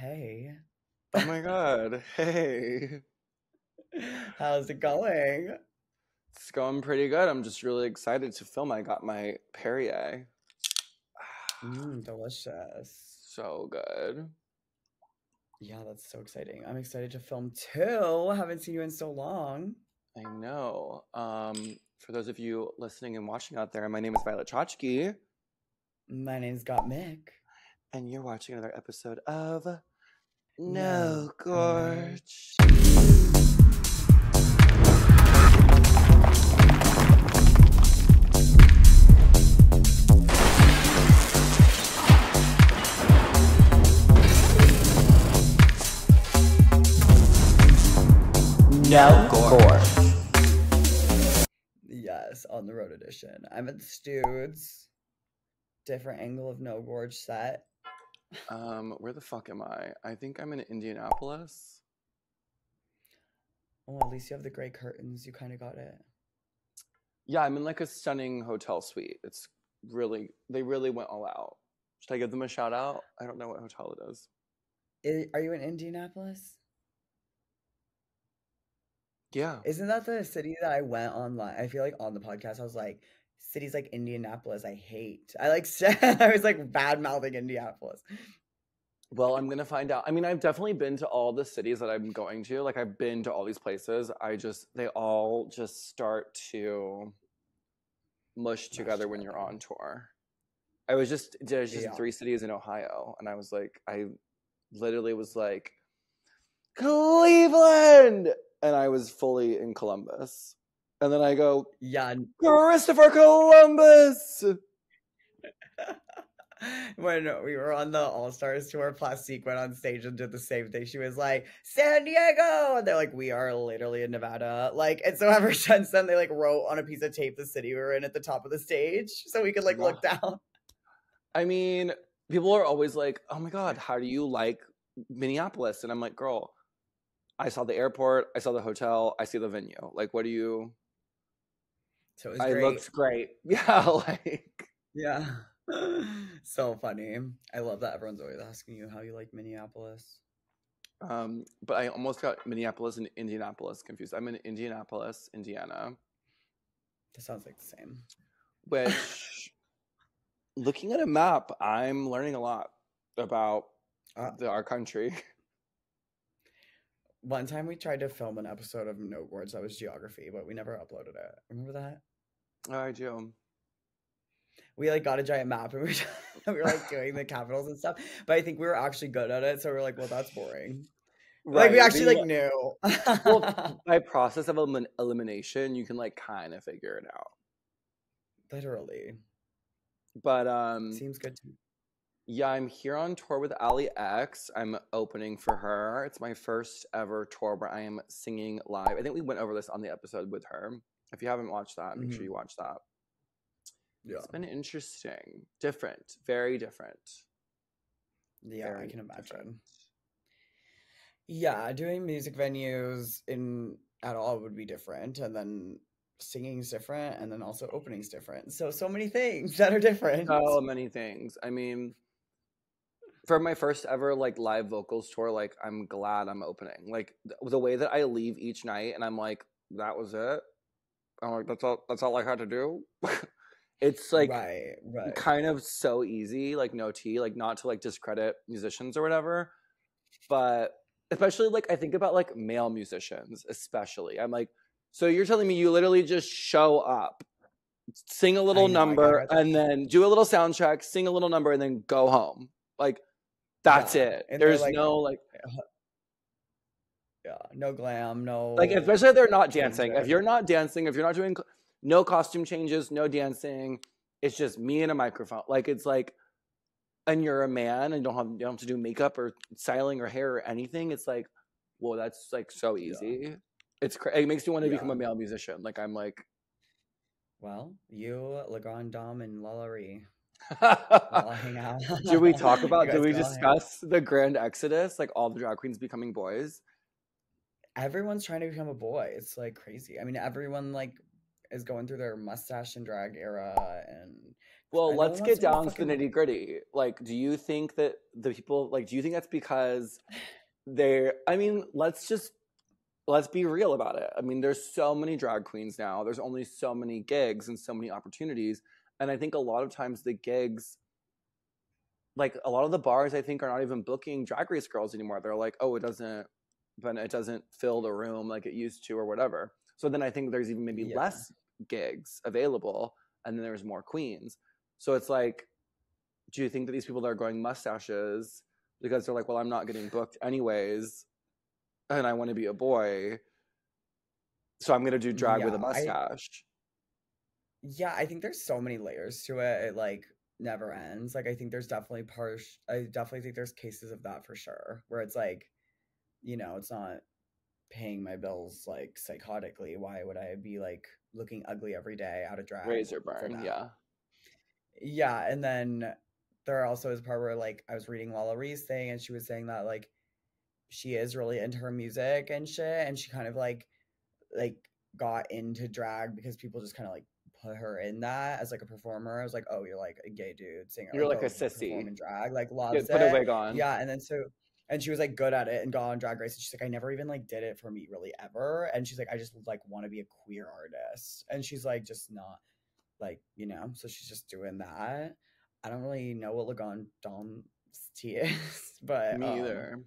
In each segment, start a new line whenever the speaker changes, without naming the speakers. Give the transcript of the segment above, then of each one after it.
Hey.
Oh my god. Hey.
How's it going?
It's going pretty good. I'm just really excited to film. I got my Perrier.
Mm, delicious.
So good.
Yeah, that's so exciting. I'm excited to film too. Haven't seen you in so long.
I know. Um, for those of you listening and watching out there, my name is Violet Chachki.
My name's Gottmik.
And you're watching another episode of No, Gorge.
No Gorge. Yes, on the road edition. I'm at the Studes. Different angle of No Gorge set.
Um, where the fuck am I? I think I'm in Indianapolis.
Oh, at least you have the gray curtains. You kind of got it.
Yeah, I'm in like a stunning hotel suite. It's really, they really went all out. Should I give them a shout out? I don't know what hotel it is.
Are you in Indianapolis?
Yeah.
Isn't that the city that I went online? I feel like on the podcast, I was like, cities like Indianapolis, I hate. I like said, I was like bad mouthing Indianapolis.
Well, I'm gonna find out. I mean, I've definitely been to all the cities that I'm going to. Like, I've been to all these places. I just, they all just start to mush together when you're on tour. I was just, there's just
Yeah.
three cities in Ohio, and I was like, I literally was like, Cleveland, and I was fully in Columbus, and then I go,
Yeah.
Christopher Columbus.
when we were on the All Stars tour, Plastique went on stage and did the same thing. She was like, San Diego. And they're like, we are literally in Nevada. Like, and so ever since then, they like wrote on a piece of tape the city we were in at the top of the stage so we could like look down.
I mean, people are always like, "Oh my god, how do you like Minneapolis?" And I'm like, "Girl, I saw the airport, I saw the hotel, I see the venue. Like, what do you?
So it was
I
great.
Yeah, like
Yeah. so funny. I love that everyone's always asking you how you like Minneapolis.
um, but I almost got Minneapolis and Indianapolis confused. I'm in Indianapolis, Indiana,
That sounds like the same.
which looking at a map, I'm learning a lot about
Uh,
the, our country.
One time we tried to film an episode of No Words that was geography, but we never uploaded it. Remember that?
Oh, I do.
We like got a giant map and we were, we were like doing the capitals and stuff. But I think we were actually good at it, so we are like, well, that's boring. Like we actually like knew.
Well, by process of elim- elimination, you can like kind of figure it out.
Literally.
But um,
Seems good to me.
yeah, I'm here on tour with Allie X. I'm opening for her. It's my first ever tour where I am singing live. I think we went over this on the episode with her. If you haven't watched that, make sure
Mhm.
you watch that.
Yeah.
It's been interesting, different, very different.
Yeah, I can imagine.
different.
Yeah, doing music venues in at all would be different, and then singing's different, and then also opening's different. So so many things that are different.
So many things. I mean, for my first ever like live vocals tour, like I'm glad I'm opening. Like th- the way that I leave each night, and I'm like, that was it. I'm like, that's all. That's all I had to do. it's like
right, right.
kind of so easy, like no tea, like not to like discredit musicians or whatever, but especially like I think about like male musicians, especially. I'm like, so you're telling me you literally just show up, sing a little
know,
number, and then do a little sound check, sing a little number, and then go home. Like that's
Yeah,
it.
and
There's
like-
no like
Yeah, no glam, no
like especially if they're not dancing. If you're not dancing, if you're not doing no costume changes, no dancing, it's just me and a microphone. Like it's like, and you're a man and you don't have you don't have to do makeup or styling or hair or anything. It's like, whoa, that's like so
Yeah.
easy. It's cra- it makes me want to become a male musician. Like I'm like,
Well, you, Legrand Dom, and Lala Ri all hang out.
did we talk about?
Guys
we
can all hang out.
discuss the grand exodus? Like all the drag queens becoming boys.
Everyone's trying to become a boy. It's like crazy. I mean, everyone like is going through their mustache and drag era, and
Well, let's get
wants to go
down to the nitty gritty. Like, do you think that the people like? Do you think that's because they're? I mean, let's just let's be real about it. I mean, there's so many drag queens now. There's only so many gigs and so many opportunities, and I think a lot of times the gigs, like a lot of the bars, I think are not even booking drag race girls anymore. They're like, oh, it doesn't, but it doesn't fill the room like it used to or whatever. So then I think there's even maybe
Yeah.
less gigs available, and then there's more queens. So it's like, do you think that these people that are growing mustaches because they're like, well, I'm not getting booked anyways, and I want to be a boy, so I'm gonna do drag with a
Yeah, I-
mustache.
Yeah, I think there's so many layers to it. It like never ends. Like I think there's definitely part I definitely think there's cases of that for sure. Where it's like, you know, it's not paying my bills like psychotically. Why would I be like looking ugly every day out of drag?
Razor burn, yeah.
Yeah, and then there also is a part where like I was reading Lala Ri's thing and she was saying that like she is really into her music and shit and she kind of like like got into drag because people just kind of like put her in that as like a performer. I was like, oh, you're like a gay dude singer.
You're like
oh,
a sissy.
in drag, like loves
put a wig on.
Yeah, and then so and she was like good at it and got on drag race and she's like i never even like did it for me really ever and she's like i just like want to be a queer artist and she's like just not like you know so she's just doing that i don't really know what lagon dom tea is but
Me
um,
either.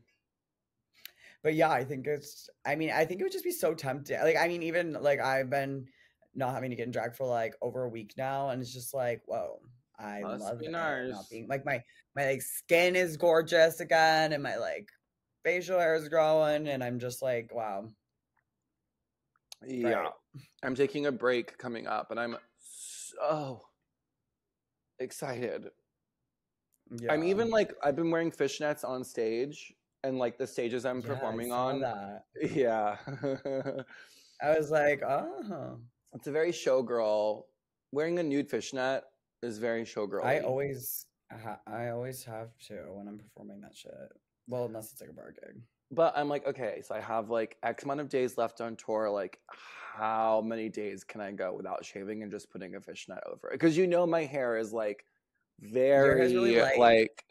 but yeah i think it's i mean i think it would just be so tempting like i mean even like i've been not having to get in drag for like over a week now and it's just like whoa i
Must
love
be
it
nice.
not being like my my like skin is gorgeous again and my like facial hair is growing and i'm just like wow
Yeah.
right.
I'm taking a break coming up and I'm so excited.
yeah
I'm even like I've been wearing fishnets on stage and like the stages I'm
Yeah,
performing on.
that
Yeah.
i was like oh
it's a very showgirl. Wearing a nude fishnet is very showgirl.
i always i always have to when i'm performing that shit well unless it's like a bar gig
but I'm like, okay, so I have like X amount of days left on tour. Like, how many days can I go without shaving and just putting a fishnet over it? Because you know my hair is like very
really
like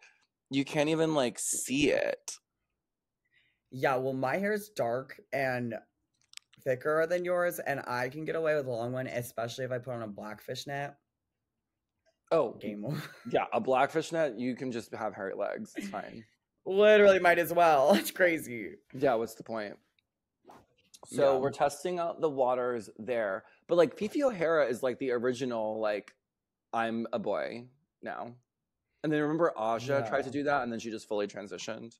you can't even like see it.
Yeah, well, my hair is dark and thicker than yours, and I can get away with a long one, especially if I put on a black fishnet.
Oh,
Game over.
yeah, a black fishnet, you can just have hairy legs. It's fine.
Literally, might as well. It's crazy.
Yeah, what's the point? So
Yeah.
we're testing out the waters there. But like Fifi O'Hara is like the original, like, I'm a boy now. And then remember Aja tried to do that and then she just fully transitioned.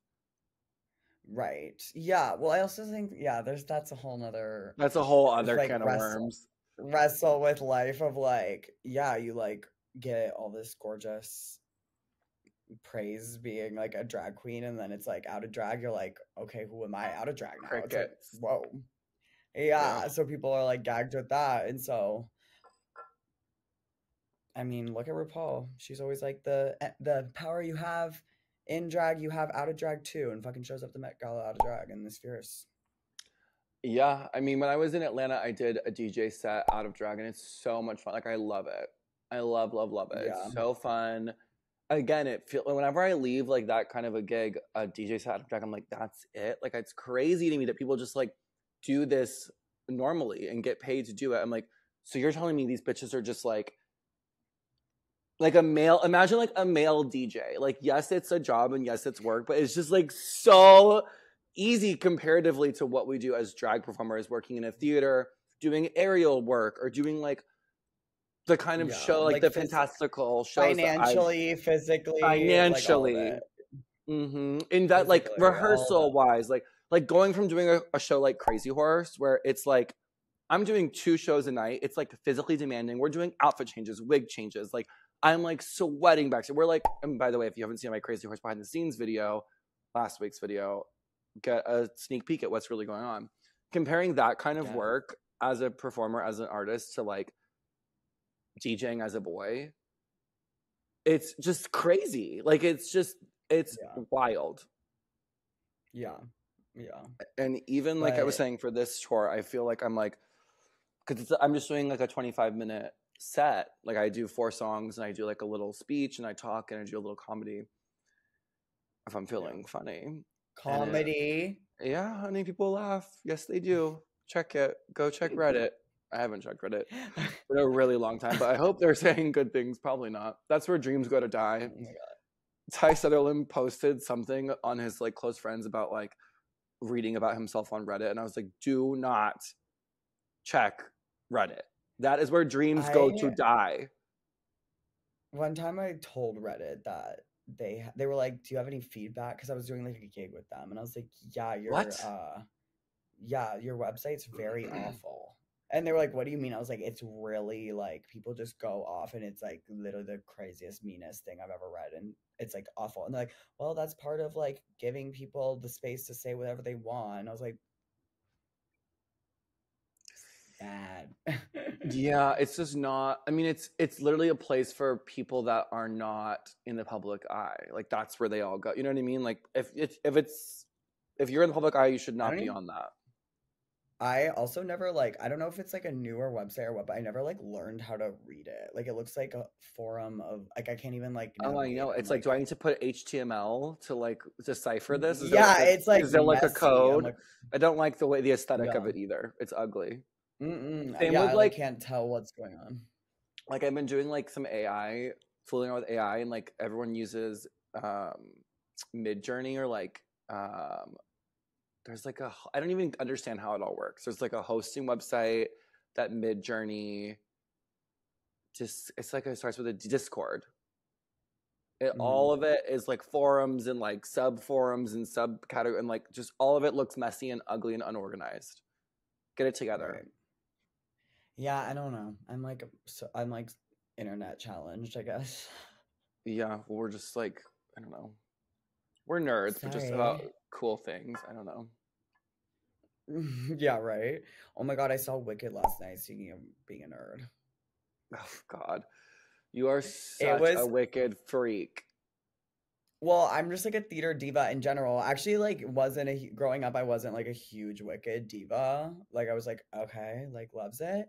Right. Yeah. Well, I also think, yeah, there's that's a whole nother
That's a whole other
like,
can of
wrestle-
worms.
wrestle with life of like, yeah, you like get all this gorgeous praise being like a drag queen, and then it's like out of drag, you're like, okay, who am I out of drag now? It's like, whoa. Yeah, so people are like gagged with that. And so I mean, look at RuPaul. She's always like the eh, the power you have in drag, you have out of drag too, and fucking shows up the Met Gala out of drag and this fierce.
Yeah, I mean, when I was in Atlanta, I did a DJ set out of drag, and it's so much fun. Like, I love it. I love, love, love it.
Yeah.
It's so fun. Again, it feel whenever I leave like that kind of a gig, a DJ set drag, I'm like, that's it. Like, it's crazy to me that people just like do this normally and get paid to do it. I'm like, so you're telling me these bitches are just like, like a male? Imagine like a male DJ. Like, yes, it's a job and yes, it's work, but it's just like so easy comparatively to what we do as drag performers working in a theater doing aerial work or doing like the kind of
Yeah,
show like,
like
the
phys-
fantastical shows I've-
financially, physically, like,
financially.
it.
hmm in that like
Physically, all of
rehearsal wise like like going from doing a, a show like crazy horse where it's like i'm doing two shows a night it's like physically demanding. We're doing outfit changes wig changes like i'm like sweating back so we're like and by the way if you haven't seen my crazy horse behind the scenes video last week's video get a sneak peek at what's really going on. Comparing that kind of
Yeah.
work as a performer as an artist to like djing as a boy it's just crazy like it's just it's
Yeah.
wild
Yeah, yeah,
and even like i was saying for this tour i feel like i'm like because i'm just doing like a 25 minute set. Like I do four songs and I do like a little speech and I talk and I do a little comedy. If I'm feeling funny.
Comedy.
Yeah, honey, people laugh. Yes, they do. Check it. Go check Reddit. I haven't checked Reddit for a really long time, but I hope they're saying good things. Probably not. That's where dreams go to die.
Oh my God.
Ty Sutherland posted something on his like close friends about like reading about himself on Reddit, and I was like, do not check Reddit. That is where dreams go to die.
One time I told Reddit that they they were like, "Do you have any feedback?" Because I was doing like a gig with them, and I was like, "Yeah, your
What?
uh, yeah, your website's very awful." And they were like, "What do you mean?" I was like, "It's really like people just go off, and it's like literally the craziest, meanest thing I've ever read, and it's like awful." And they're like, "Well, that's part of like giving people the space to say whatever they want." And I was like, "Bad."
Yeah, it's just not. I mean, it's it's literally a place for people that are not in the public eye. Like that's where they all go. You know what I mean? Like if if, if it's if you're in the public eye, you should not be
even-
on that.
I also never like I don't know if it's like a newer website or what, but I never like learned how to read it. Like it looks like a forum of like I can't even like.
Oh, I know. It's like, do I need to put HTML to like decipher this? Is
yeah,
like, a-
it's like
is there like a
messy.
Code?
like,
I don't like the way the aesthetic of it either. It's ugly.
Mm-mm.
Same
yeah,
with,
I like
like-
can't tell what's going on.
Like I've been doing like some AI, fooling around with AI, and like everyone uses um Midjourney or like um there's like a I don't even understand how it all works. There's like a hosting website that Midjourney just it's like it starts with a Discord. It, all hmm. of it is like forums and like sub forums and sub category and like just all of it looks messy and ugly and unorganized. Get it together.
Right. Yeah, I don't know. I'm like so I'm like internet challenged, I guess.
Yeah, well, we're just like I don't know. We're nerds, but just about cool things. I don't know.
yeah, right. Oh my god, I saw Wicked last night. Speaking of being a nerd.
Oh God, you are such a
was-
wicked freak.
Well, I'm just like a theater diva in general. Actually, like wasn't a growing up. I wasn't like a huge Wicked diva. Like I was like, okay, like loves it.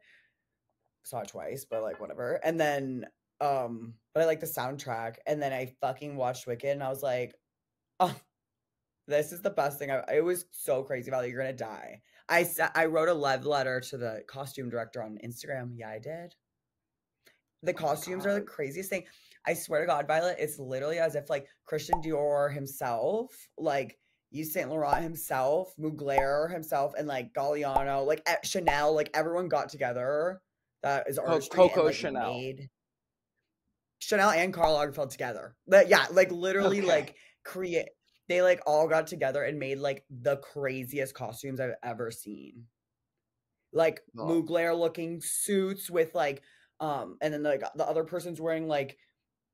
Saw it twice, but like whatever. And then, um, but I like the soundtrack. And then I fucking watched Wicked, and I was like, oh, this is the best thing. I it was so crazy, Valley. You're gonna die. I sa- I wrote a love letter to the costume director on Instagram. Yeah, I did. The
Oh
costumes are the craziest thing. I swear to God, Violet, it's literally as if like Christian Dior himself, like Yves Saint Laurent himself, Mugler himself, and like Galliano, like Chanel, like everyone got together. That is artistry and,
Coco
like,
Chanel.
made- Chanel and Karl Lagerfeld together. But yeah, like literally,
Okay.
like create. They like all got together and made like the craziest costumes I've ever seen. Like
Oh.
Mugler looking suits with like um and then like the other person's wearing like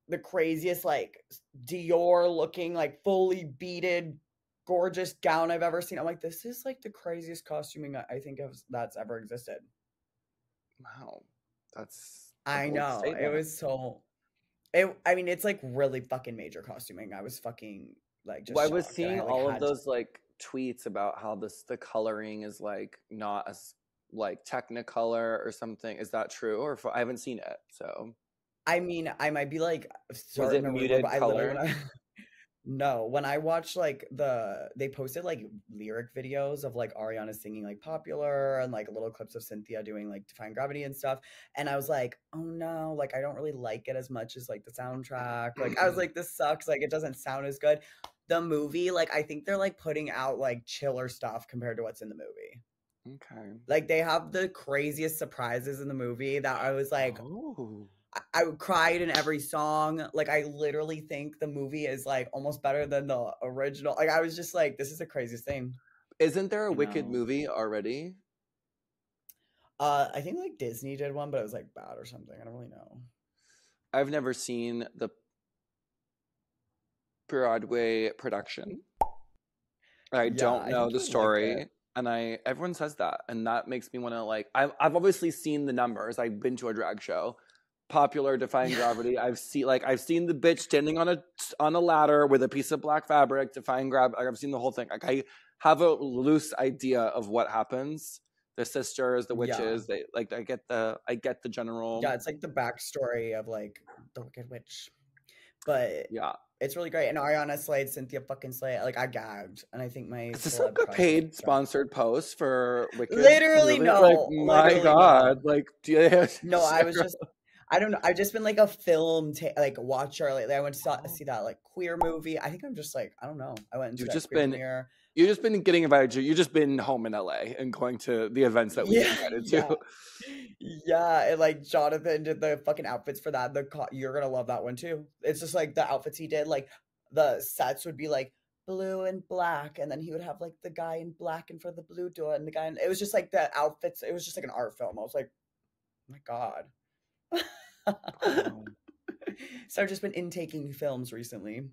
the craziest like Dior looking like fully beaded gorgeous gown I've ever seen. I'm like this is like the craziest costuming I think of that's ever existed.
Wow, that's.
I know. It was so it I mean it's like really fucking major costuming. I was fucking like just
Well, I was seeing
like,
all of
had to-
those like tweets about how this the coloring is like not as like Technicolor or something. Is that true? Or if, I haven't seen it, so
I mean, I might be like to rumor,
muted
I
color?
I, no, when I watched like the they posted like lyric videos of like Ariana singing like popular and like little clips of Cynthia doing like Defying Gravity and stuff, and I was like, oh no, like I don't really like it as much as like the soundtrack. Like I was mm-hmm. like, this sucks. Like it doesn't sound as good. The movie, like I think they're like putting out like chiller stuff compared to what's in the movie.
okay.
Like they have the craziest surprises in the movie that I was like,
oh,
I- I cried in every song. Like I literally think the movie is like almost better than the original. Like I was just like, this is the craziest thing.
isn't there a
you
Wicked
know.
movie already?
Uh I think like Disney did one, but it was like bad or something. I don't really know.
I've never seen the Broadway production. I
Yeah,
don't know
think
the
you like
story, and I everyone says that, and that makes me want to like. I've I've obviously seen the numbers. I've been to a drag show, popular, defying gravity. I've seen like I've seen the bitch standing on a on a ladder with a piece of black fabric, defying gravity. Like, I've seen the whole thing. Like I have a loose idea of what happens. The sisters, the
Yeah.
witches. They like. I get the. I get the general.
Yeah, it's like the backstory of like the Wicked Witch. But
Yeah.
it's really great. And Ariana slayed, Cynthia fucking slayed. Like I gagged. And I think my
Is this like a paid sponsored post for Wicked?
Literally
Really?
no,
Like my
literally no.
god. Like do you have-
No, I was just I don't know. I've just been like a film ta- like watcher lately. I went to saw,
Oh.
see that like queer movie. I think I'm just like I don't know. I went
You've
that
just been-
premiere.
You've just been getting invited to. You've just been home in LA and going to the events that we
Yeah,
invited
yeah.
to.
Yeah, and like Jonathan did the fucking outfits for that. The co- you're gonna love that one too. It's just like the outfits he did. Like the sets would be like blue and black, and then he would have like the guy in black in front of the blue door, and the guy. In, it was just like the outfits. It was just like an art film. I was like, oh my god.
Wow.
so I've just been intaking films recently.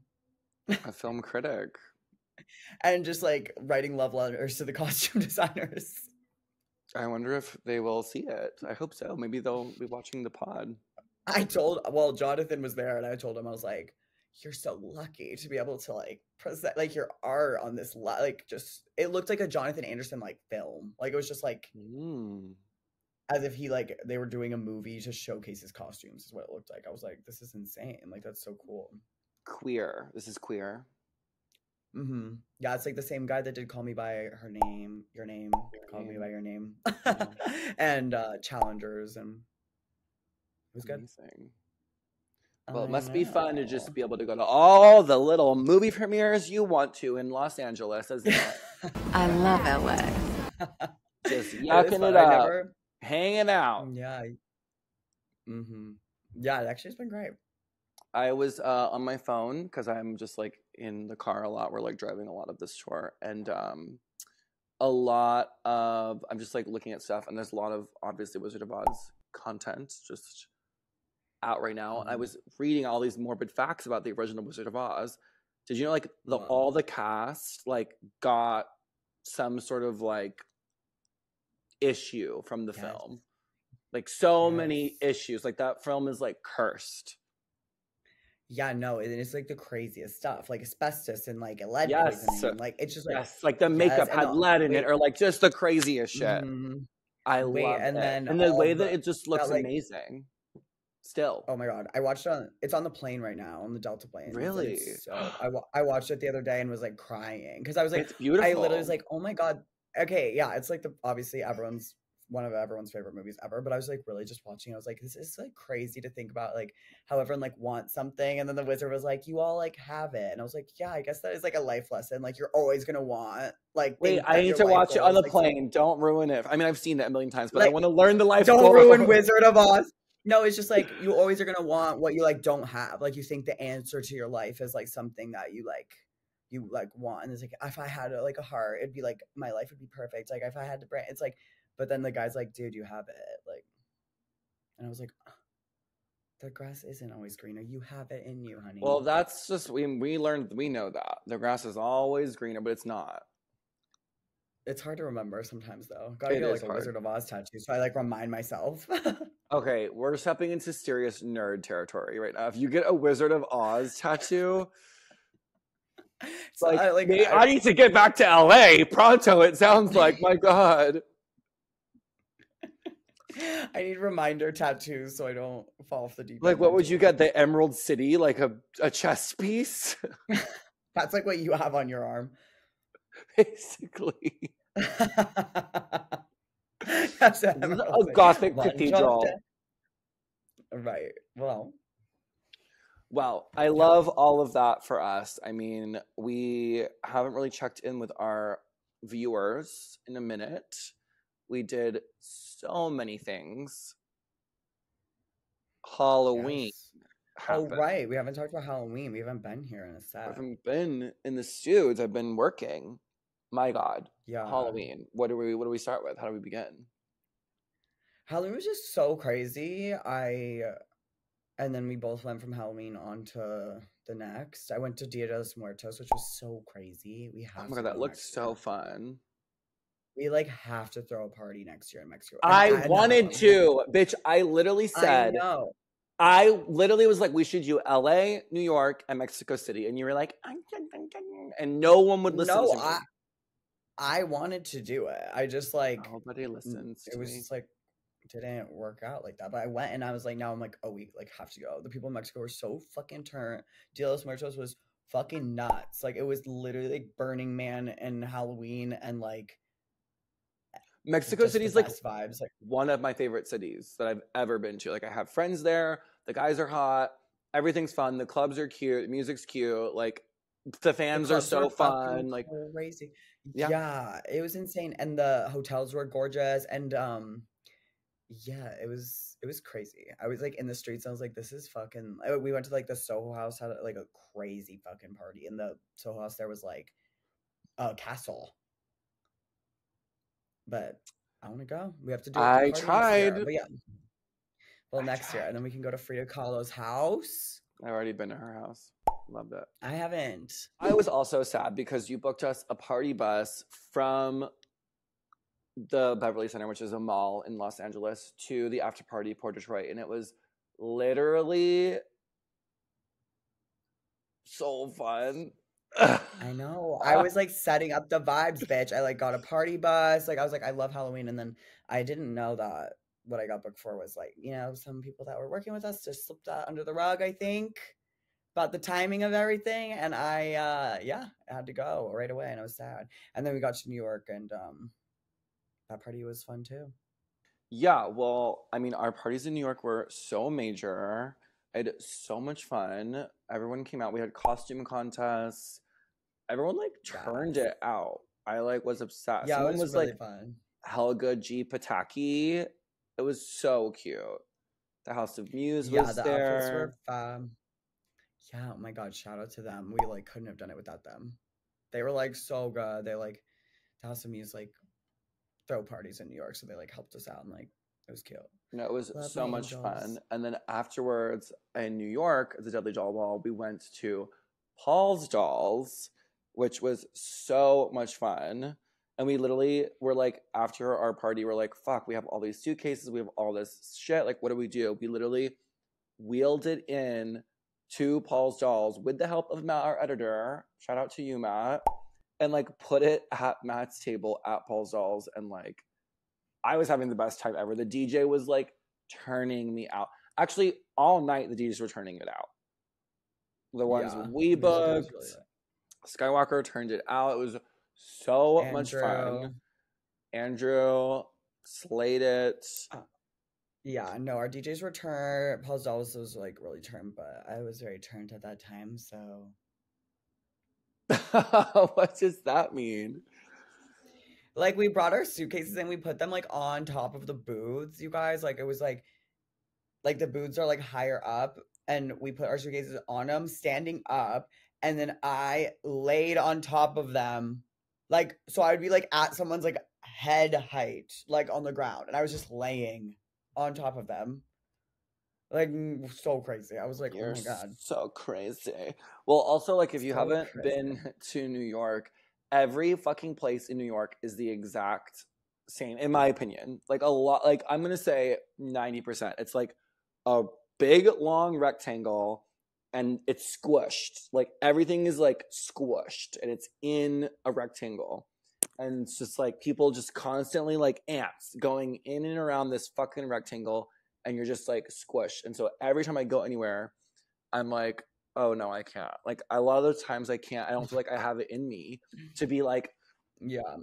A film critic.
and just like writing love letters to the costume designers.
I wonder if they will see it. I hope so. Maybe they'll be watching the pod.
I told well, Jonathan was there, and I told him I was like, "You're so lucky to be able to like present like your art on this like just it looked like a Jonathan Anderson like film. Like it was just like
Mm.
As if he like they were doing a movie to showcase his costumes. Is what it looked like. I was like, this is insane. Like that's so cool.
Queer. This is queer.
hmm Yeah, it's like the same guy that did "Call Me by Her Name," your name, "Call Me by Your Name,"
Yeah.
and uh Challengers, and it was good.
Amazing. Well, it
I
must be fun to just be able to go to all the little movie premieres you want to in Los Angeles, isn't it?
I love LA.
Just
It is
yucking
fun.
it
I
up,
never-
hanging out.
Yeah. Mm-hmm. Yeah, it actually has been great.
I was uh, on my phone because I'm just like in the car a lot. We're like driving a lot of this tour, and um, a lot of I'm just like looking at stuff, and there's a lot of obviously Wizard of Oz content just out right now. And I
Mhm.
was reading all these morbid facts about the original Wizard of Oz. Did you know like the
Wow.
all the cast like got some sort of like issue from the
Yes.
film? Like so many issues. Like that film is like cursed.
Yeah, no, and it is like the craziest stuff, like asbestos and like lead
Yes.
poisoning. Like it's just like
Yes, like the makeup
and
had lead in
wait.
it, or like just the craziest shit.
Mhm.
I
Wait,
love
and
it,
then
and the way that
the-
it just looks
like-
amazing. Still,
Oh my god, I watched it on. It's on the plane right now on the Delta plane.
Really?
So I I watched it the other day and was like crying because I was like,
it's beautiful.
I literally was like, oh my god. Okay, yeah, it's like the obviously everyone's one of everyone's favorite movies ever. But I was like really just watching. I was like, this is like crazy to think about like how everyone like wants something, and then the wizard was like, you all like have it, and I was like, yeah, I guess that is like a life lesson. Like you're always gonna want like.
Wait, I need to watch it on the
like,
plane. Don't ruin it. I mean, I've seen it a million times, but I want to learn the life.
don't ruin. Wizard of Oz. No, it's just like you always are gonna want what you like don't have. Like you think the answer to your life is like something that you like you like want. And it's like if I had a, like a heart, it'd be like my life would be perfect. Like if I had the brain, it's like. But then the guy's like, dude, you have it. Like, and I was like, the grass isn't always greener. You have it in you, honey.
Well, that's just we we learned we know that the grass is always greener, but it's not.
it's hard to remember sometimes though. Gotta
It
get like a. Wizard of Oz tattoo, so I like remind myself.
Okay, we're stepping into serious nerd territory right now. If you get a Wizard of Oz tattoo,
So
like,
I, like,
"May-
I-
I need to get back to LA pronto. It sounds like my God.
I need reminder tattoos so I don't fall off the deep.
Like, what would you get? The Emerald City, like a, a chess piece,
That's like what you have on your arm.
basically.
That's a
a Gothic cathedral.
Right. Well,
Well, I love all of that for us. I mean, we haven't really checked in with our viewers in a minute. We did so many things. Halloween.
yes. Oh, right. We haven't talked about Halloween. We haven't been here in a sec.
I haven't been in the studios. I've been working. My God,
Yeah.
Halloween. What do we? What do we start with? How do we begin?
Halloween was just so crazy. I and then we both went from Halloween on to the next. I went to Dia de los Muertos, which was so crazy. We have.
Oh
have
my God, that
go
looked so
year.
fun.
We like have to throw a party next year in Mexico. And
I wanted to, bitch. I literally
I
said.
know.
I literally was like, we should do LA, New York, and Mexico City. And you were like, and no one would listen
No,
to me.
I I wanted to do it. I just like
Nobody listens
it
to
was
me.
just like didn't work out like that. But I went and I was like, now I'm like, oh, we like have to go. The people in Mexico were so fucking turned. Dia de los Muertos was fucking nuts. Like it was literally like Burning Man and Halloween and like
Mexico City's like
vibes. Like
one of my favorite cities that I've ever been to. Like I have friends there. The guys are hot. Everything's fun. The clubs are cute. The music's cute. Like the
the
fans are so fun. Like
crazy.
Yeah.
Yeah, it was insane. And the hotels were gorgeous. And um yeah, it was it was crazy. I was like in the streets. I was like, this is fucking. We went to like the Soho House, had like a crazy fucking party. In the Soho House, there was like a castle. But I want to go. We have to do.
i
year.
tried.
But yeah, well,
I
next year, and then we can go to Frida Kahlo's house.
I've already been to her house. Loved it.
I haven't.
I was also sad because you booked us a party bus from the Beverly Center, which is a mall in Los Angeles, to the after party Port Detroit, and it was literally so fun.
I know. I was like setting up the vibes, bitch. I like got a party bus. Like I was like, I love Halloween, and then I didn't know that what I got booked for was like, you know, some people that were working with us just slipped that under the rug. I think about the timing of everything, and I, uh yeah, I had to go right away, and I was sad. And then we got to New York, and um that party was fun too.
Yeah, well, I mean, our parties in New York were so major. I had so much fun. Everyone came out. We had costume contests. Everyone like turned
Yes.
it out. I like was obsessed.
Yeah, it was,
was
really
like
fun.
Helga G. Pataki. It was so cute. The House of Muse
Yeah,
was
the
there.
were fun. Yeah, oh my god, shout out to them. We like couldn't have done it without them. They were like so good. They like the House of Muse like throw parties in New York, so they like helped us out and like it was cute.
No, it was
Love
so
my
much fun. And then afterwards in New York, at the Deadly Doll Ball, we went to Paul's Dolls, which was so much fun. And we literally were like, after our party, we're like, fuck, we have all these suitcases, we have all this shit. Like, what do we do? We literally wheeled it in to Paul's Dolls with the help of Matt, our editor. Shout out to you, Matt. And like put it at Matt's table at Paul's Dolls and like I was having the best time ever. The DJ was like turning me out. Actually, all night the DJs were turning it out. The ones
Yeah,
we
the music was
booked,
really.
Skywalker turned it out. It was so much fun. Andrew slayed it.
Uh, yeah, no, our DJs were turned. Paul's Dolls was like really turned, but I was very turned at that time, so
what does that mean?
like we brought our suitcases and we put them like on top of the booths you guys. Like it was like like the booths are like higher up and we put our suitcases on them standing up and then i laid on top of them. Like so i'd be like at someone's like head height like on the ground and i was just laying on top of them like so crazy i was like oh
You're
oh my god
so crazy. Well, also, like, if you
So
haven't
crazy.
been to New York, every fucking place in New York is the exact same, in my opinion. Like, a lot, like, I'm going to say 90%. It's like a big, long rectangle and it's squished. Like, everything is like squished and it's in a rectangle. And it's just like people just constantly like ants going in and around this fucking rectangle and you're just like squished. And so every time I go anywhere, I'm like, oh no, I can't. Like a lot of the times I can't. I don't feel like I have it in me to be like
yeah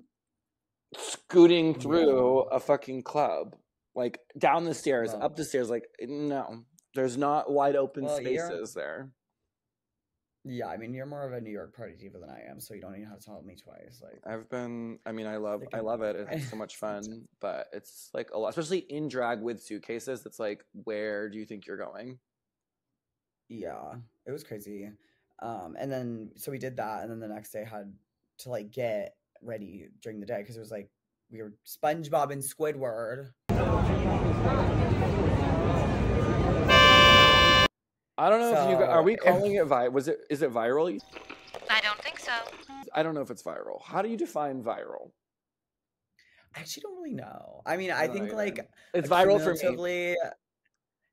scooting through a fucking club, like down the stairs,
No.
up the stairs. Like no, there's not wide open
Well,
spaces there.
Yeah i mean you're more of a new york party diva than i am so you don't even have to tell me twice like
I've been. I mean, I love. I love it. It's so much fun, but it's like a lot, especially in drag with suitcases. It's like, where do you think you're going?
Yeah, it was crazy. Um, and then so we did that, and then the next day had to like get ready during the day because it was like we were SpongeBob and Squidward.
I don't know if you. gu- Are we calling it vi? Was it? Is it viral?
I don't think so.
I don't know if it's viral. How do you define viral?
I actually don't really know. I mean, I
don't
think like
It's viral for me.
accumulatively,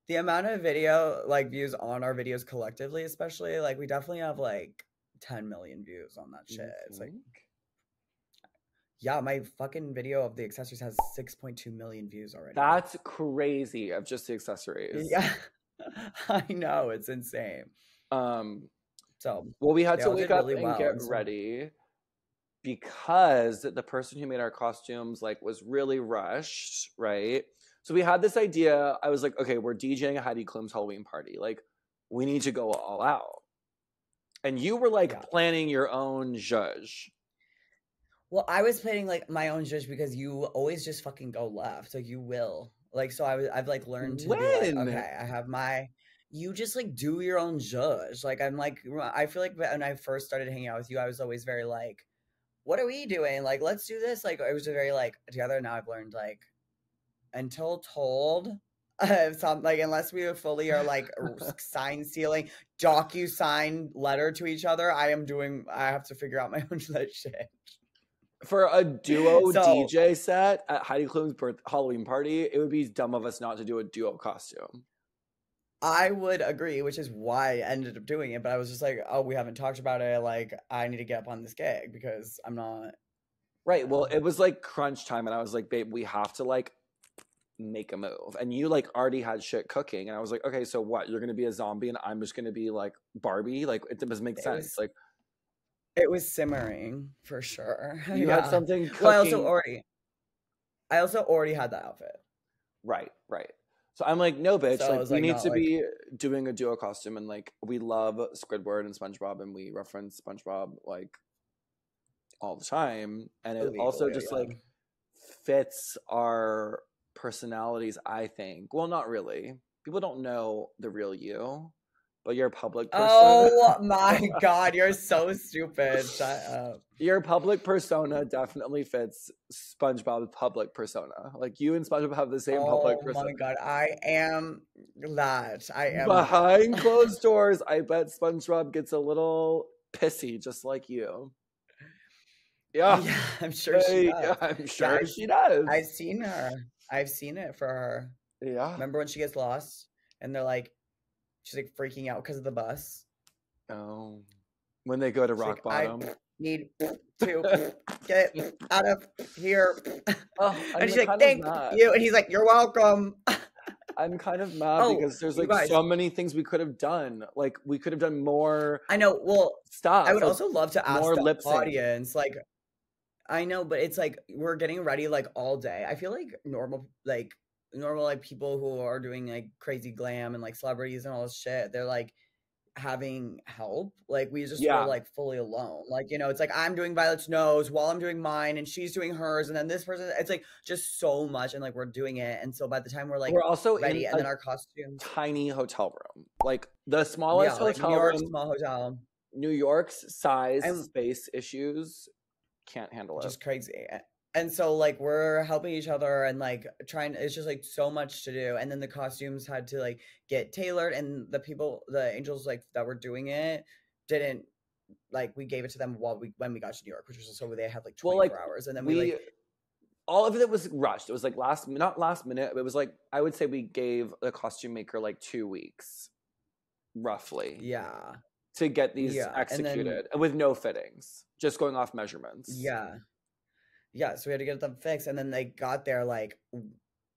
The amount of video like views on our videos collectively, especially like we definitely have like 10 million views on that
You
shit. It's like? Yeah, my fucking video of the accessories has 6.2 million views already.
That's crazy of just the accessories.
yeah. I know, it's insane.
Um
So,
well we had to wake up
really
and
well,
get
so-
ready because the person who made our costumes like was really rushed, right? So we had this idea. I was like, okay, we're DJing a Heidi Klum's Halloween party. Like, we need to go all out. And you were like
Yeah.
planning your own judge.
well, I was planning like my own judge because you always just fucking go left. Like you will. Like so I was I've like learned to be
When?
like, okay, I have my you just like do your own judge. Like I'm like I feel like when I first started hanging out with you, I was always very like, what are we doing? Like, let's do this. Like it was very like together. Now I've learned like until told. Uh, some like unless we fully are like sign sealing docu sign letter to each other i am doing i have to figure out my own shit
For a duo
So-
DJ set at Heidi Klum's birth Halloween party, it would be dumb of us not to do a duo costume.
I would agree, which is why I ended up doing it. But I was just like, oh, we haven't talked about it. Like, I need to get up on this gig because I'm not.
Right. Well, it was like crunch time, and I was like, babe, we have to like make a move. And you like already had shit cooking, and I was like, okay, so what? You're gonna be a zombie, and I'm just gonna be like Barbie. Like it doesn't make
It
sense.
was
like
It was simmering for sure.
you had something cooking.
Well, I also already. I also already had that outfit.
Right, right. So I'm like, no, bitch.
So
like, we
like,
need to
like-
be doing a duo costume, and like, we love Squidward and SpongeBob, and we reference SpongeBob like all the time, and it also just
yeah.
like fits our personalities. I think. Well, not really. People don't know the real you, but you're a public person.
Oh my god, you're so stupid. Shut up.
your public persona definitely fits SpongeBob's public persona. Like you and SpongeBob have the same public
oh
persona.
oh my god, I am that. I am
Behind closed doors, I bet SpongeBob gets a little pissy, just like you. Yeah,
Yeah, I'm sure she does.
I'm sure
I've-
she does.
I've seen her. I've seen it for her.
yeah.
Remember when she gets lost and they're like, she's like freaking out because of the bus.
Oh, when they go to
She's
rock
like,
bottom.
I need to get out of here.
Oh, I'm
and she's like, thank you. And he's like, you're welcome.
I'm kind of mad
Oh,
because there's like
guys.
so many things we could have done. Like we could have done more
I know. Well,
stop.
I would
like,
also love to ask
more
the
lip sync.
audience, like, I know, but it's like we're getting ready like all day. I feel like normal, like normal, like people who are doing like crazy glam and like celebrities and all this shit. They're like having help. Like we just
Yeah.
feel like fully alone. Like you know, it's like I'm doing Violet's nose while I'm doing mine, and she's doing hers, and then this person. It's like just so much, and like we're doing it, and so by the time we're like
we're also
ready,
in
and then our costumes.
tiny hotel room, like the
Yeah,
smallest
like New
hotel
York
room.
small hotel.
New York's size
And-
space issues can't handle it.
just crazy. Eh, And so like we're helping each other and like trying it's just like so much to do. And then the costumes had to like get tailored and the people the angels like that were doing it didn't like we gave it to them while we when we got to New York, which was so they had like 24
Well, like,
hours. And then
we,
we, like
all of it was rushed. It was like last, not last minute. It was like I would say we gave the costume maker like two weeks, roughly,
yeah.
to get these
Yeah, and then-
executed with no fittings, just going off measurements.
Yeah. Yeah, so we had to get them fixed and then they got there like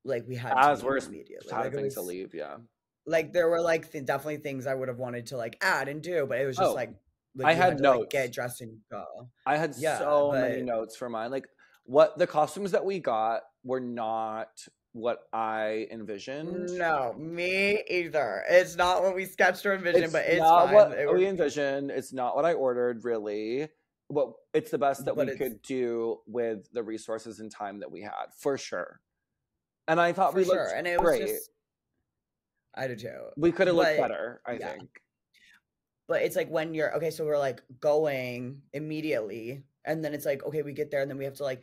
like we had
as
to
we're
immediately.
having
Like, it
to leave. Yeah,
like there were like th- definitely things I would have wanted to like add and do, but it was just
Oh,
like, like
I
you
had
to, like,
notes.
get dressed and go.
I had
Yeah,
so many notes for mine. Like what the costumes that we got were not what I envisioned.
No, me either. It's not what we sketched or envisioned, but it's
not
fine.
what
It
we envisioned. It's not what I ordered, really. But it's the best that
But
we could do with the resources and time that we had, for sure. And I thought
for
we
sure.
looked
And it was
great.
just I do too.
we could have looked better, I
yeah.
think.
But it's like when you're okay, so we're like going immediately, and then it's like, okay, we get there, and then we have to like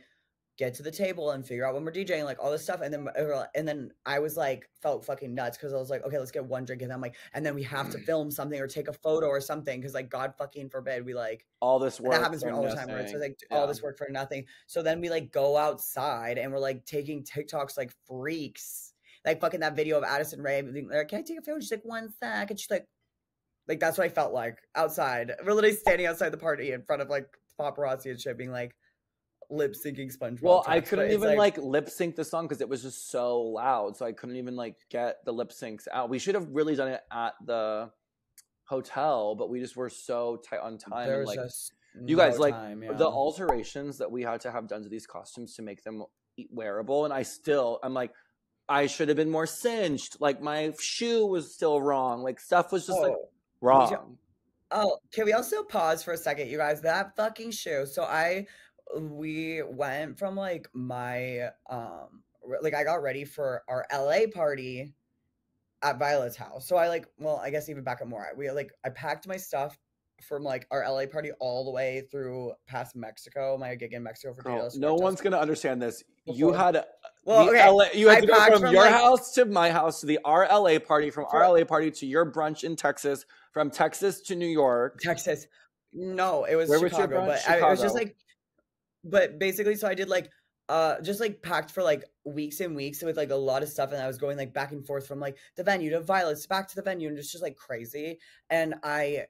get to the table and figure out when we're DJing, like all this stuff. And then and then I was like felt fucking nuts because I was like, okay, let's get one drink, and then I'm like, and then we have to mm. film something or take a photo or something because like God fucking forbid we like
All this work.
that happens to me
for
all the time
nothing.
like all this work for nothing. So then we like go outside and we're like taking TikToks like freaks. Like fucking that video of Addison Rae like, Can I take a photo? She's like, one sec. And she's like, like that's what I felt like outside. We're literally standing outside the party in front of like paparazzi and shit, being like, lip syncing SpongeBob.
Well, I couldn't even like, lip sync the song because it was just so loud. So I couldn't even like get the lip syncs out. We should have really done it at the hotel, but we just were so tight on time. and, like
just
you guys,
no
like,
time, yeah.
the alterations that we had to have done to these costumes to make them wearable, and I still, I'm like, I should have been more cinched. Like my shoe was still wrong. Like stuff was just like
Oh.
wrong.
Oh, can we also pause for a second, you guys? That fucking shoe. So I, we went from like my, um, like I got ready for our LA party at Violet's house. So I like, well, I guess even back at more. We like, I packed my stuff from like our LA party all the way through past Mexico, my gig in Mexico for
Girl, no one's gonna understand this. You had
Well, okay.
LA, you had
I
to go from,
from,
your
like-
house to my house to the RLA party, from our
For-
LA party to your brunch in Texas, from Texas to New York.
Texas. No, it was
Where was your
Chicago,
brunch?
but I, it was just like, but basically, so I did like, uh, just like packed for like weeks and weeks with like a lot of stuff, and I was going like back and forth from like the venue to Violet's, back to the venue, and it's just like crazy. And I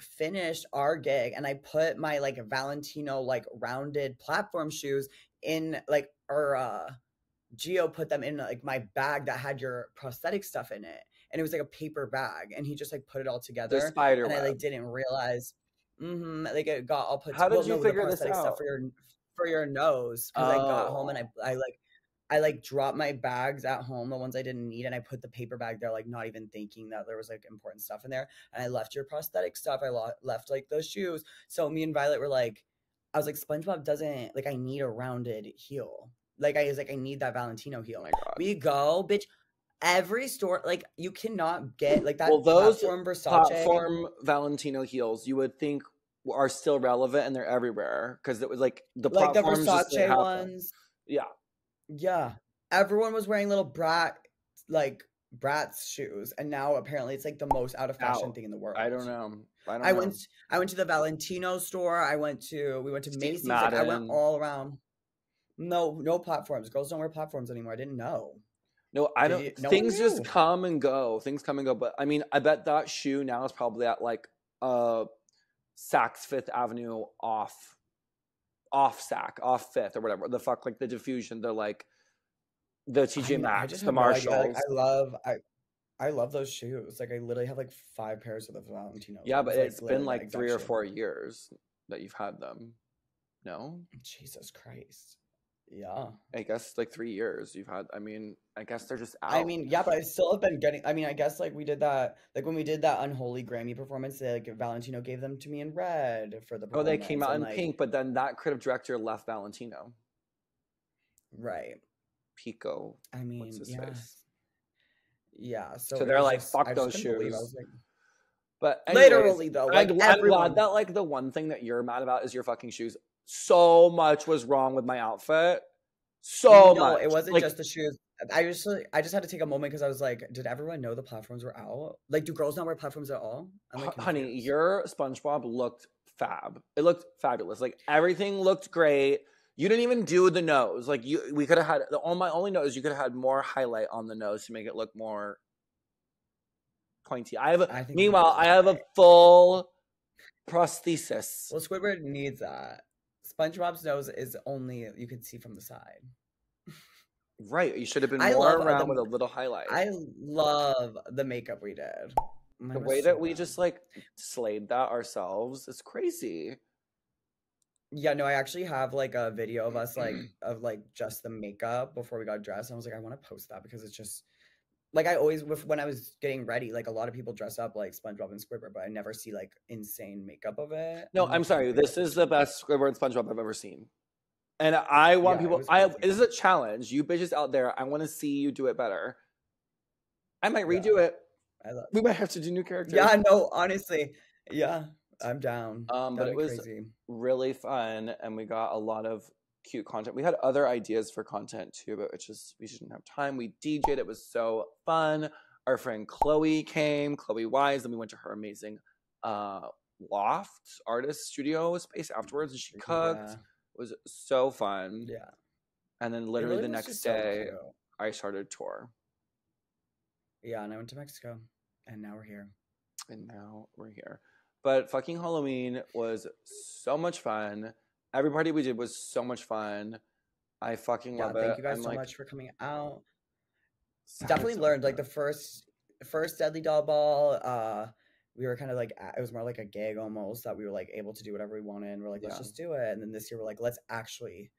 finished our gig, and I put my like Valentino like rounded platform shoes in like our uh Geo put them in like my bag that had your prosthetic stuff in it, and it was like a paper bag, and he just like put it all together
The spider
and I like didn't realize. Mm-hmm, like it got all put.
How did
well,
you
no,
figure this out?
Stuff for your for your nose because I got home and
Oh.
I I like I like dropped my bags at home, the ones I didn't need, and I put the paper bag there, like not even thinking that there was like important stuff in there. And I left your prosthetic stuff. I lo- left like those shoes. So me and Violet were like, I was like, SpongeBob doesn't like. I need a rounded heel. Like I was like, I need that Valentino heel.
Oh my god.
We go, bitch. Every store, like you cannot get like that.
Well, those
platform Versace.
Platform Valentino heels, you would think are still relevant and they're everywhere because it was like the
like the
platforms just didn't
Versace ones.
Yeah,
Yeah, everyone was wearing little brat like brat's shoes, and now apparently it's like the most out of fashion
Out.
thing in the world.
I don't know. I don't
I
know.
went. I went to the Valentino store. I went to. We went to
Steve
Macy's. Like, I went all around. No, no platforms. Girls don't wear platforms anymore. I didn't know.
No, I don't.
no
things just come and go. Things come and go. But I mean, I bet that shoe now is probably at like uh Saks Fifth Avenue off, off Sack, off Fifth or whatever. The fuck, like the diffusion. The like the TJ Maxx, the
no
Marshalls.
like, I love. I. I love those shoes. Like I literally have like five pairs of the Valentino.
yeah, but it's been
my
like three or
shoe.
four years that you've had them. No,
Jesus Christ. Yeah.
I guess like three years you've had. I mean, I guess they're just out.
I mean, yeah, but I still have been getting. I mean, I guess like we did that, like when we did that unholy Grammy performance, they, like Valentino gave them to me in red for the.
oh, they came out in
like-
pink, but then that creative director left Valentino.
Right.
Pico.
I mean,
What's his
yeah.
face?
Yeah. So,
So they're like,
just-
"Fuck
I
those
couldn't believe- I
shoes."
like-
But anyways,
literally though, like
I'm
everyone.
glad that like the one thing that you're mad about is your fucking shoes. So much was wrong with my outfit. So
no,
much.
it wasn't
Like,
just the shoes. I just I just had to take a moment because I was like, did everyone know the platforms were out? Like, do girls not wear platforms at all? I'm like,
honey, your SpongeBob looked fab. It looked fabulous. Like everything looked great. You didn't even do the nose. Like you, we could have had the on my only nose. You could have had more highlight on the nose to make it look more pointy. I have. A,
I
meanwhile, I have a full prosthesis.
Well, Squidward needs that. SpongeBob's nose is only you can see from the side.
Right. You should have been
I
more around
the-
with a little highlight.
I love the makeup we did.
the
Mine
way
so
that we just like slayed that ourselves is crazy.
Yeah, no, I actually have like a video of us like of like just the makeup before we got dressed. I was like, I want to post that because it's just like I always when I was getting ready, like a lot of people dress up like SpongeBob and Squidward, but I never see like insane makeup of it.
No,
and
I'm sorry. This is the best Squidward SpongeBob I've ever seen. And I want
Yeah,
people I this is a challenge. You bitches out there, I want to see you do it better. I might
Yeah.
redo it.
I love.
We might have to do new characters.
Yeah, no, honestly, yeah, I'm down.
Um, but it was
crazy.
really fun and we got a lot of cute content. We had other ideas for content too, but it's just we just didn't have time. We DJ'd, it was so fun. Our friend Chloe came, Chloe Wise, and we went to her amazing uh loft artist studio space afterwards and she cooked.
Yeah,
It was so fun.
yeah.
And then literally
really
the next
just so
day. I started tour.
Yeah, and I went to Mexico, and now we're here.
And now we're here. But fucking Halloween was so much fun. Every party we did was so much fun. I fucking
Yeah,
love
thank
it.
Thank you guys
I'm,
so
like,
much for coming out. Definitely
it's
learned like the first first Deadly Doll Ball. Uh, we were kind of like it was more like a gig almost that we were like able to do whatever we wanted. And We're like, let's
Yeah.
just do it. And then this year we're like, let's actually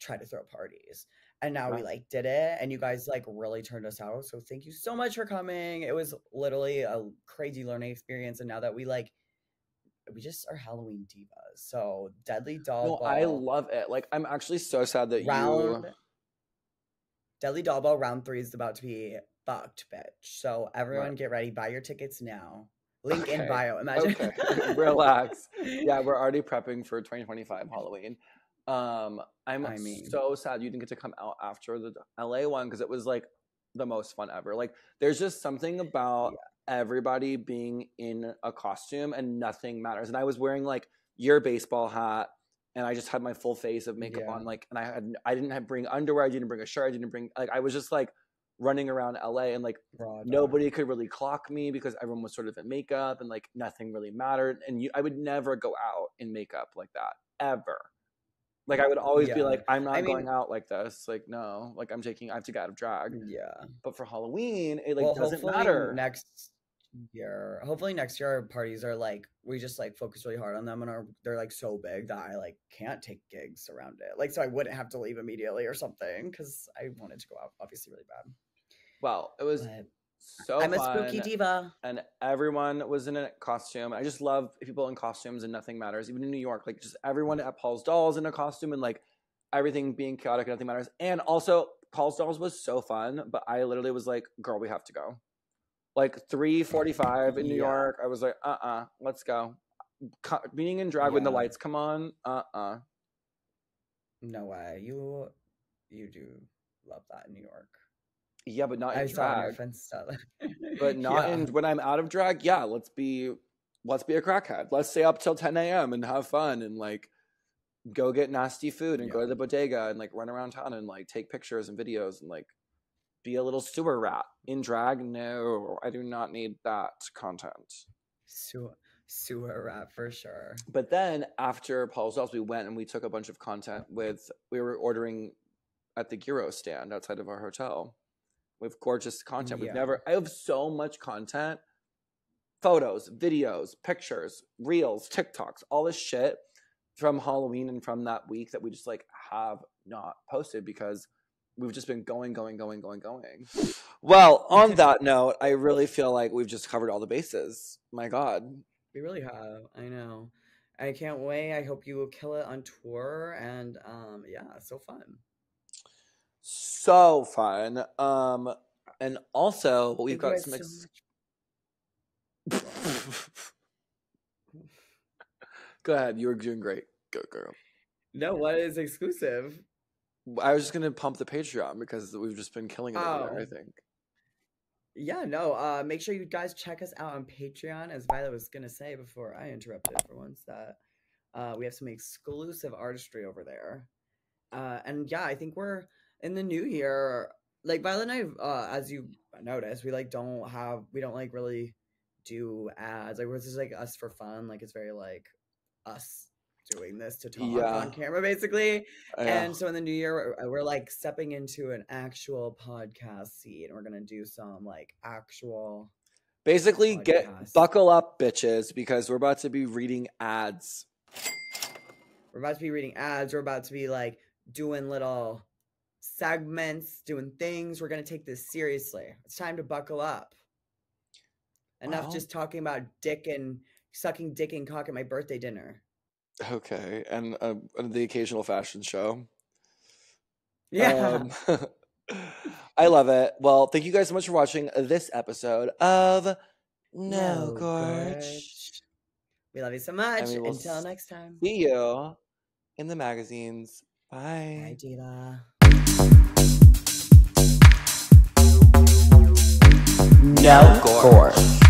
try to throw parties. And now we like did it, and you guys like really turned us out. So thank you so much for coming. It was literally a crazy learning experience. And now that we like, we just are Halloween divas. So Deadly Doll
No,
Ball.
I love it. Like I'm actually so sad that
round
you
Deadly Doll Ball round three is about to be fucked, bitch. So everyone get ready. Buy your tickets now. Link in bio. Imagine.
okay, relax. yeah, we're already prepping for 2025 Halloween. Um, I'm
I mean-
so sad you didn't get to come out after the LA one because it was like the most fun ever. Like, there's just something about everybody being in a costume and nothing matters. And I was wearing like your baseball hat, and I just had my full face of makeup
Yeah.
on. Like, and I had I didn't have bring underwear. I didn't bring a shirt. I didn't bring like I was just like running around LA and like
dog.
nobody could really clock me because everyone was sort of in makeup and like nothing really mattered and you i would never go out in makeup like that ever like i would always be like i'm not
I
going
mean-
out like this like no like i'm taking i have to get out of drag
Yeah.
but for halloween it like
well,
doesn't matter
next year. Hopefully next year our parties are like we just like focus really hard on them and are they're like so big that I like can't take gigs around it. Like so I wouldn't have to leave immediately or something because I wanted to go out obviously really bad.
well it was
But
so
I'm a spooky diva.
and everyone was in a costume i just love people in costumes and nothing matters even in new york like just everyone at paul's dolls in a costume and like everything being chaotic and nothing matters and also paul's dolls was so fun but i literally was like girl we have to go like 3.45 in new
Yeah.
york i was like uh-uh let's go Co- being in drag when the lights come on uh-uh
No way. You you do love that in New York.
Yeah but not
I
in
saw on your
drag but not
Yeah.
in when I'm out of drag. Yeah, let's be let's be a crackhead. Let's stay up till 10 a.m. and have fun and like go get nasty food and go to the bodega and like run around town and like take pictures and videos and like be a little sewer rat in drag. No, I do not need that content.
sewer sewer rat for sure.
But then after Paul's Dolls, we went and we took a bunch of content with we were ordering at the gyro stand outside of our hotel with gorgeous content. We've never I have so much content. Photos, videos, pictures, reels, TikToks, all this shit from Halloween and from that week that we just like have not posted because we've just been going, going, going, going, going. Well, on that note, I really feel like we've just covered all the bases. My God.
We really have. I know. I can't wait. I hope you will kill it on tour and um yeah, so fun.
So fun. Um, and also we've got some. Ex-
much.
Go ahead, you were doing great. Go girl.
No, what is exclusive?
I was just gonna pump the Patreon because we've just been killing it over there. I
Oh.
think.
Yeah, no. Uh, make sure you guys check us out on Patreon. As Violet was gonna say before I interrupted for once, that uh, we have some exclusive artistry over there. Uh, and yeah, I think we're in the new year. Like Violet and I, uh, as you noticed, we like don't have, we don't like really do ads. Like, we're just like us for fun. Like, it's very like us doing this to talk
Yeah.
on camera, basically.
I.
And so in the new year, we're, we're like stepping into an actual podcast scene. We're gonna do some like actual.
Basically, get buckle up, bitches, because we're about to be reading ads.
We're about to be reading ads. We're about to be like doing little segments, doing things. We're gonna take this seriously. It's time to buckle up. Enough just talking about dick and sucking dick and cock at my birthday dinner.
Okay, and uh, the occasional fashion show.
Yeah.
Um, I love it. Well, thank you guys so much for watching this episode of No, Gorge.
Gorge. We love you so much. Until next time.
See you in the magazines.
Bye,
Bye.
Diva.
No Gorge.